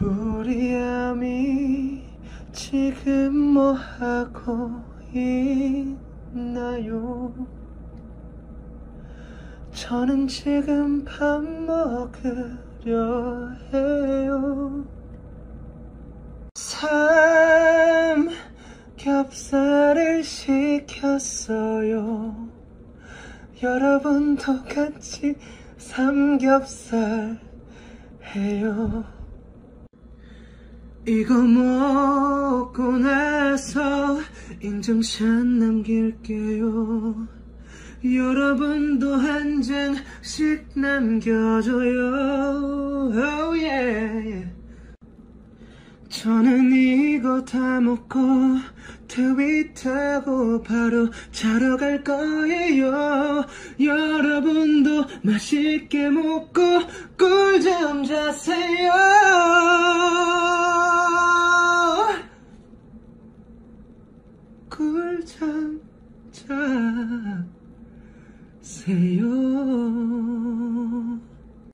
우리 아미 지금 뭐 하고 있나요? 저는 지금 밥 먹으려 해요. 삼겹살을 시켰어요. 여러분도 같이 삼겹살 해요. 이거 먹고 나서 인증샷 남길게요. 여러분도 한 장씩 남겨줘요. Oh yeah. 저는 이거 다 먹고 트윗하고 바로 자러 갈 거예요. 여러분도 맛있게 먹고 꿀잠 자세요. 꿀잠 자세요.